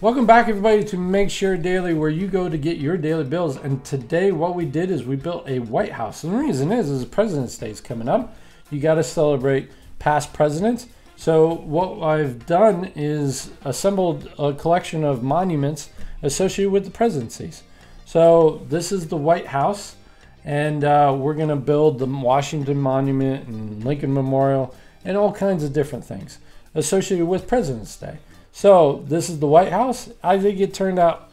Welcome back everybody to Make Share Daily where you go to get your daily bills and today what we did is we built a White House and the reason is is President's Day is coming up. You got to celebrate past presidents. So what I've done is assembled a collection of monuments associated with the presidencies. So this is the White House and uh, we're going to build the Washington Monument and Lincoln Memorial and all kinds of different things associated with President's Day. So this is the White House. I think it turned out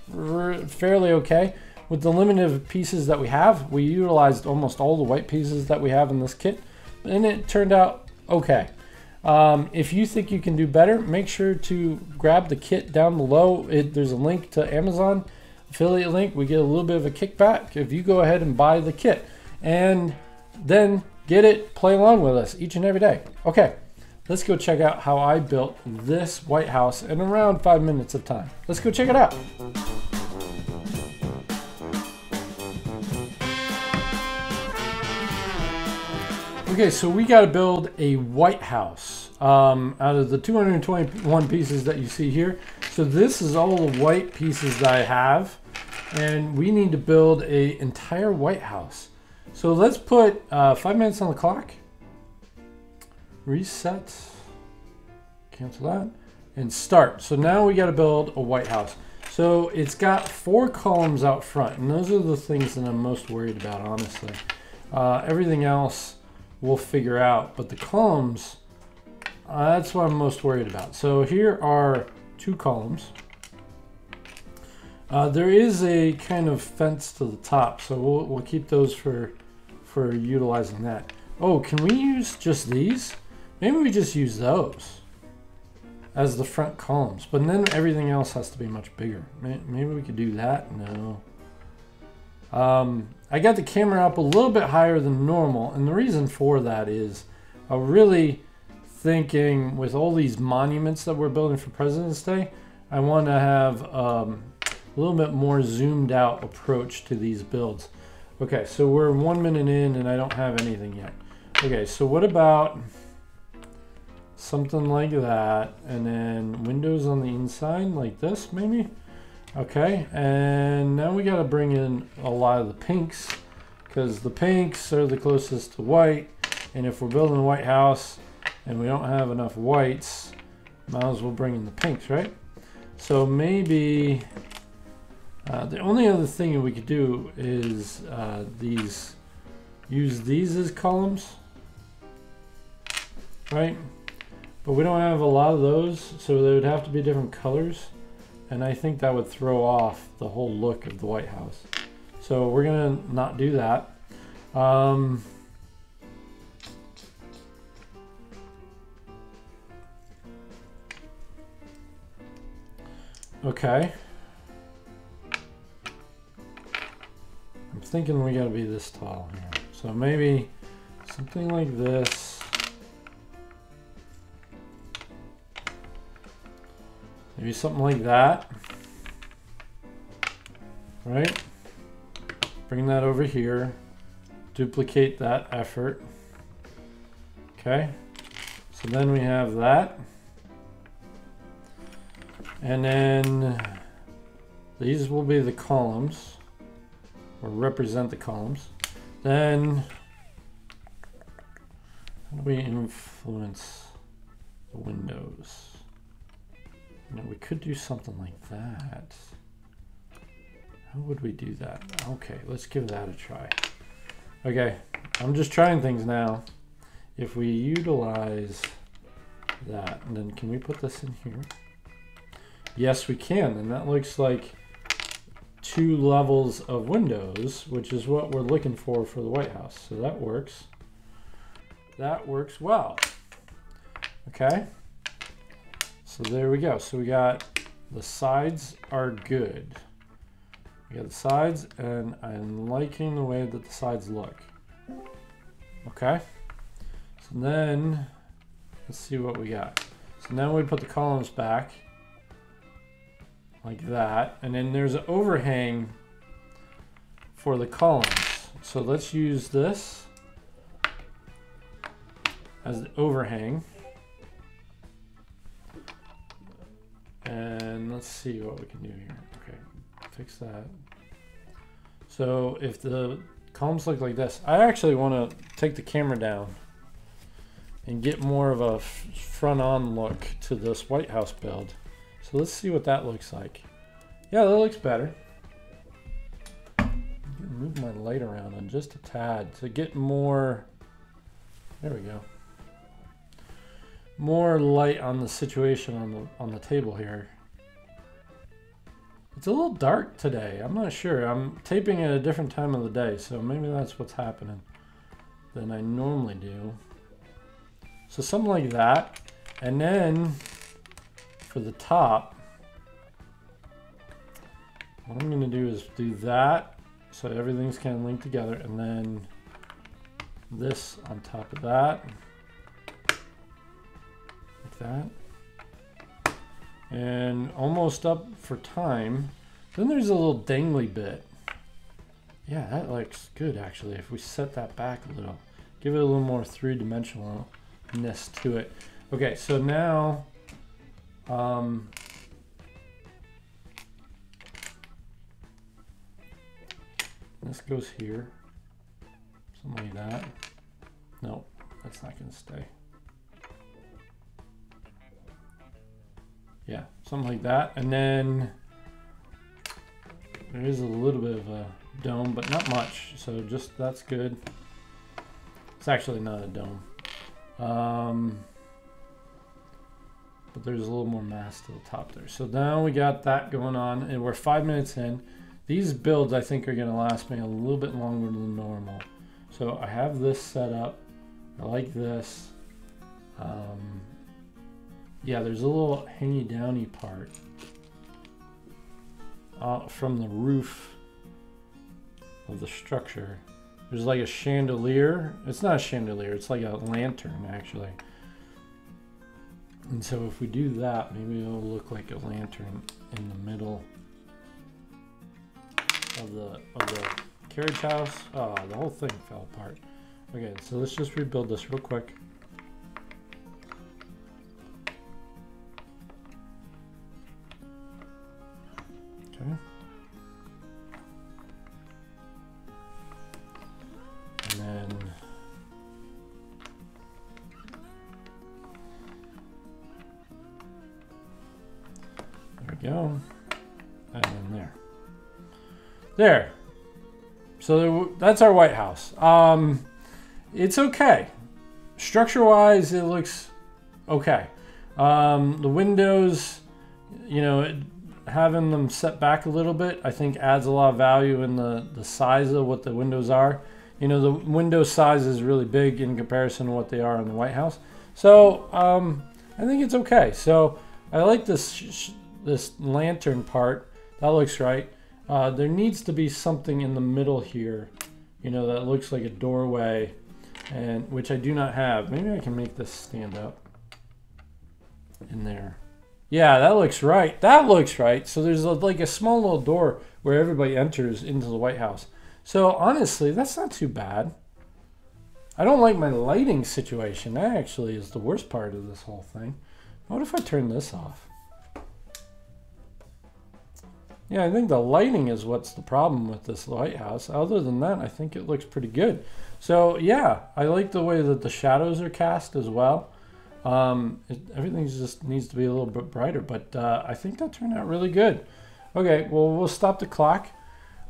fairly okay. With the limited pieces that we have, we utilized almost all the white pieces that we have in this kit, and it turned out okay. Um, if you think you can do better, make sure to grab the kit down below. It, there's a link to Amazon affiliate link. We get a little bit of a kickback if you go ahead and buy the kit, and then get it, play along with us each and every day. Okay. Let's go check out how I built this White House in around five minutes of time. Let's go check it out. Okay, so we got to build a White House um, out of the 221 pieces that you see here. So this is all the white pieces that I have, and we need to build a entire White House. So let's put uh, five minutes on the clock reset, cancel that, and start. So now we got to build a White House. So it's got four columns out front, and those are the things that I'm most worried about, honestly. Uh, everything else we'll figure out, but the columns, uh, that's what I'm most worried about. So here are two columns. Uh, there is a kind of fence to the top, so we'll, we'll keep those for, for utilizing that. Oh, can we use just these? Maybe we just use those as the front columns, but then everything else has to be much bigger. Maybe we could do that. No. Um, I got the camera up a little bit higher than normal, and the reason for that is I'm really thinking with all these monuments that we're building for President's Day, I want to have um, a little bit more zoomed out approach to these builds. Okay, so we're one minute in and I don't have anything yet. Okay, so what about something like that. And then windows on the inside like this maybe? Okay and now we got to bring in a lot of the pinks because the pinks are the closest to white and if we're building a white house and we don't have enough whites might as well bring in the pinks right? So maybe uh, the only other thing that we could do is uh, these use these as columns right but we don't have a lot of those, so they would have to be different colors. And I think that would throw off the whole look of the White House. So we're gonna not do that. Um, okay. I'm thinking we gotta be this tall here. So maybe something like this. Maybe something like that. Right? Bring that over here. Duplicate that effort. Okay. So then we have that. And then these will be the columns or represent the columns. Then how do we influence the windows? Now we could do something like that. How would we do that? Okay, let's give that a try. Okay, I'm just trying things now. If we utilize that, and then can we put this in here? Yes, we can, and that looks like two levels of windows, which is what we're looking for for the White House. So that works. That works well. Okay. So there we go. So we got the sides are good. We got the sides and I'm liking the way that the sides look. Okay. So then let's see what we got. So now we put the columns back like that. And then there's an overhang for the columns. So let's use this as the overhang. Let's see what we can do here. Okay, fix that. So if the columns look like this, I actually want to take the camera down and get more of a front-on look to this White House build. So let's see what that looks like. Yeah, that looks better. Move my light around on just a tad to get more, there we go. More light on the situation on the, on the table here. It's a little dark today. I'm not sure. I'm taping at a different time of the day, so maybe that's what's happening than I normally do. So something like that. And then for the top, what I'm going to do is do that so everything's kind of linked together and then this on top of that like that and almost up for time then there's a little dangly bit yeah that looks good actually if we set that back a little give it a little more three-dimensionalness to it okay so now um, This goes here. Something like that. No, that's not to stay. Yeah, something like that. And then there is a little bit of a dome, but not much. So just that's good. It's actually not a dome. Um, but there's a little more mass to the top there. So now we got that going on, and we're five minutes in. These builds I think are going to last me a little bit longer than normal. So I have this set up. I like this. Um, yeah, there's a little hangy downy part uh, from the roof of the structure. There's like a chandelier. It's not a chandelier, it's like a lantern actually. And so if we do that, maybe it'll look like a lantern in the middle of the of the carriage house. Oh, the whole thing fell apart. Okay, so let's just rebuild this real quick. Go. And then there. There. So that's our White House. Um, it's okay. Structure-wise, it looks okay. Um, the windows, you know, having them set back a little bit, I think adds a lot of value in the, the size of what the windows are. You know, the window size is really big in comparison to what they are in the White House. So um, I think it's okay. So I like this this lantern part. That looks right. Uh, there needs to be something in the middle here, you know, that looks like a doorway, and which I do not have. Maybe I can make this stand up in there. Yeah, that looks right. That looks right. So there's a, like a small little door where everybody enters into the White House. So honestly, that's not too bad. I don't like my lighting situation. That actually is the worst part of this whole thing. What if I turn this off? Yeah, I think the lighting is what's the problem with this lighthouse. Other than that, I think it looks pretty good. So yeah, I like the way that the shadows are cast as well. Um, it, everything just needs to be a little bit brighter, but uh, I think that turned out really good. Okay, well, we'll stop the clock.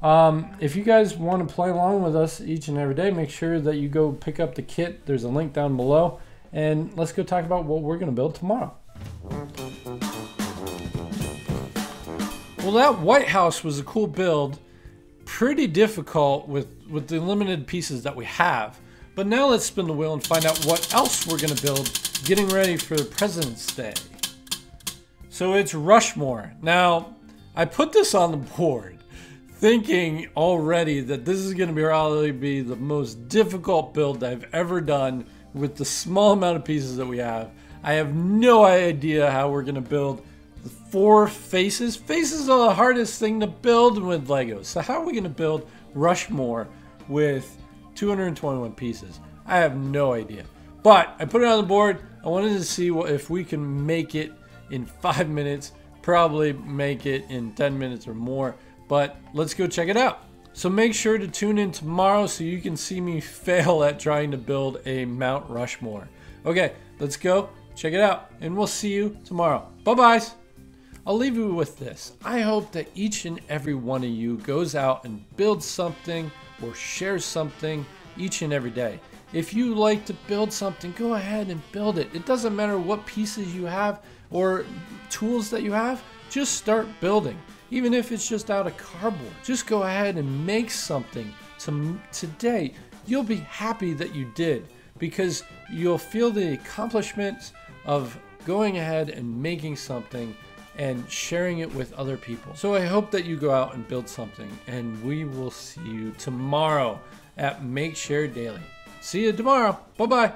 Um, if you guys want to play along with us each and every day, make sure that you go pick up the kit. There's a link down below. And let's go talk about what we're going to build tomorrow. Well, that White House was a cool build. Pretty difficult with, with the limited pieces that we have. But now let's spin the wheel and find out what else we're going to build getting ready for the President's Day. So it's Rushmore. Now, I put this on the board thinking already that this is going to probably be the most difficult build I've ever done with the small amount of pieces that we have. I have no idea how we're going to build four faces. Faces are the hardest thing to build with Legos. So how are we going to build Rushmore with 221 pieces? I have no idea. But I put it on the board. I wanted to see what, if we can make it in five minutes probably make it in 10 minutes or more, but let's go check it out. So make sure to tune in tomorrow so you can see me fail at trying to build a Mount Rushmore. Okay, let's go, check it out, and we'll see you tomorrow. Bye bye. I'll leave you with this. I hope that each and every one of you goes out and builds something or shares something each and every day. If you like to build something, go ahead and build it. It doesn't matter what pieces you have or tools that you have, just start building. Even if it's just out of cardboard, just go ahead and make something to, today. You'll be happy that you did because you'll feel the accomplishment of going ahead and making something and sharing it with other people. So I hope that you go out and build something, and we will see you tomorrow at Make Share Daily. See you tomorrow. Bye bye.